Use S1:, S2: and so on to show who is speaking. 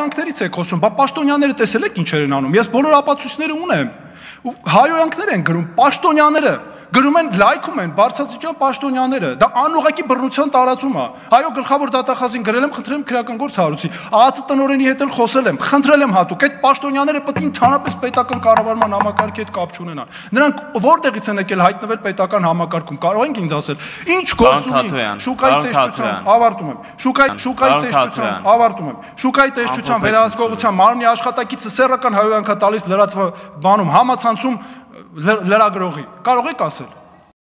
S1: Յանքներից եք խոսում, բա պաշտոնյաները տեսել եք ինչեր են անում։ Ես բոլոր ապացույցները ունեմ։ Ու հայոյանքներ են գրում պաշտոնյաները գրում են լայքում են բարձրացիչյան պաշտոնյաները դա անուղակի բռնության տարածում է այո գլխավոր դատախազին գրել եմ խնդրեմ քրական գործ հարուցի ԱԱՑ տնորենի հետ էլ խոսել եմ խնդրել եմ հատուկ այդ պաշտոնյաները պետք է ընդհանրապես պետական կառավարման համակարգի հետ կապ չունենան նրանք որտեղից են եկել հայտնվել պետական համակարգում կարող ենք ինձ ասել ինչ գործ ունի շուկայի տեսչության ավարտում եմ շուկայի շուկայի տեսչության ավարտում եմ շուկայի տեսչության վերահսկողության մարմնի աշխատակիցը սեռական հայոյանքա տալիս լրատվ բանում համացանցում լրագրողի։ Կարող եք ասել։